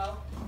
well.